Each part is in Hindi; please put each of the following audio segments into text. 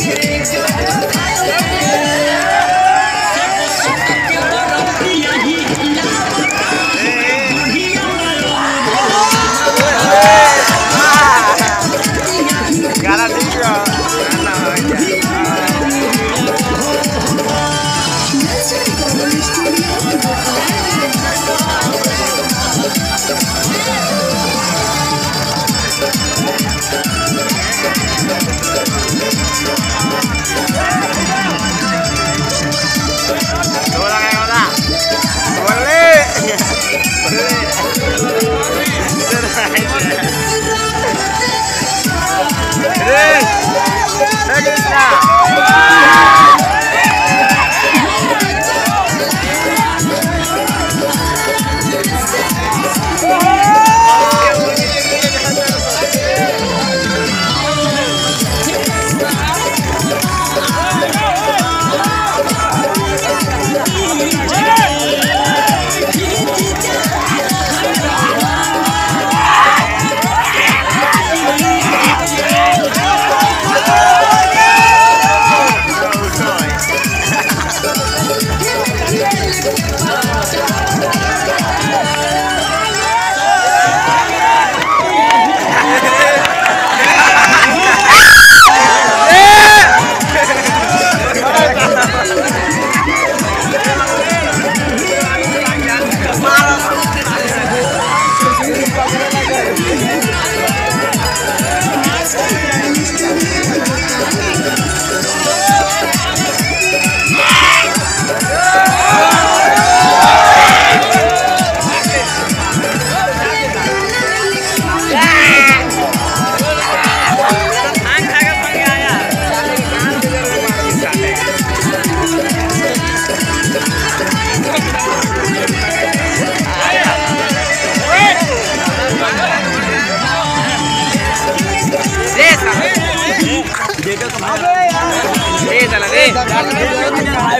Hey. Hey, Krishna!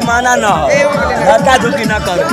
माना न धक्का धुकी ना करो।